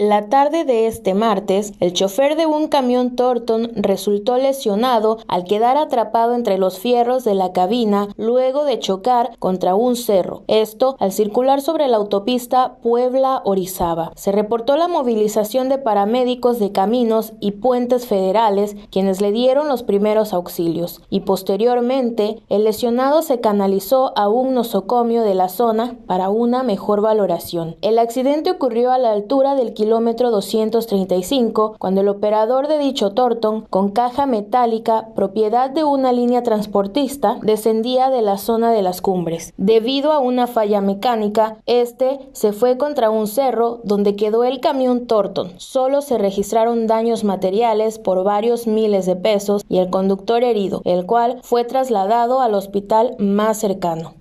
La tarde de este martes, el chofer de un camión Torton resultó lesionado al quedar atrapado entre los fierros de la cabina luego de chocar contra un cerro. Esto al circular sobre la autopista Puebla-Orizaba. Se reportó la movilización de paramédicos de caminos y puentes federales quienes le dieron los primeros auxilios y posteriormente el lesionado se canalizó a un nosocomio de la zona para una mejor valoración. El accidente ocurrió a la altura del kilómetro kilómetro 235 cuando el operador de dicho Torton, con caja metálica propiedad de una línea transportista, descendía de la zona de las cumbres. Debido a una falla mecánica, este se fue contra un cerro donde quedó el camión Torton. Solo se registraron daños materiales por varios miles de pesos y el conductor herido, el cual fue trasladado al hospital más cercano.